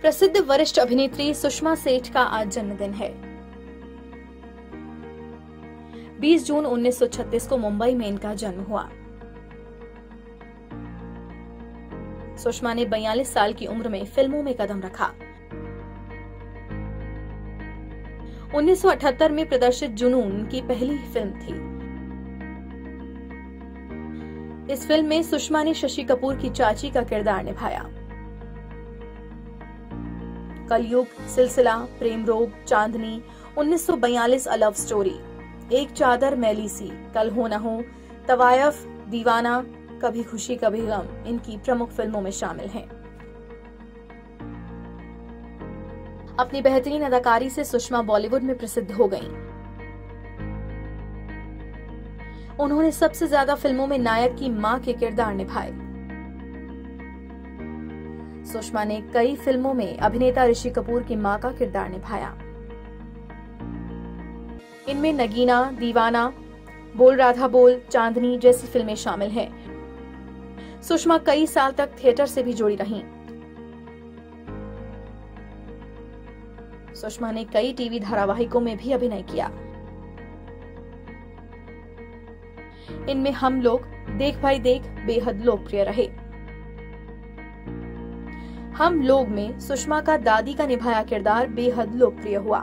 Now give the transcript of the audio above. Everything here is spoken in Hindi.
प्रसिद्ध वरिष्ठ अभिनेत्री सुषमा सेठ का आज जन्मदिन है। 20 जून 1936 को मुंबई में इनका जन्म हुआ। सुषमा ने 42 साल की उम्र में फ़िल्मों में कदम रखा। 1978 में प्रदर्शित जुनून की पहली फ़िल्म थी। इस फ़िल्म में सुषमा ने शशि कपूर की चाची का किरदार निभाया। कलयुग, सिलसिला प्रेम रोग चांदनी 1942 अ लव स्टोरी एक चादर मैली सी, कल हो न हो, तवायफ, दीवाना, कभी खुशी, कभी गम, इनकी प्रमुख फ़िल्मों में शामिल हैं। अपनी बेहतरीन अदाकारी से सुषमा बॉलीवुड में प्रसिद्ध हो गईं। उन्होंने सबसे ज़्यादा फ़िल्मों में नायक की माँ के किरदार निभाए। सुषमा ने कई फ़िल्मों में अभिनेता ऋषि कपूर की माँ का किरदार निभाया इनमें नगीना, दीवाना, बोल राधा बोल, चांदनी जैसी फ़िल्में शामिल हैं। सुषमा कई साल तक थिएटर से भी जुड़ी रहीं। सुषमा ने कई टीवी धारावाहिकों में भी अभिनय किया इनमें हम लोग देख भाई देख बेहद लोकप्रिय रहे हम लोग में सुषमा का दादी का निभाया किरदार बेहद लोकप्रिय हुआ।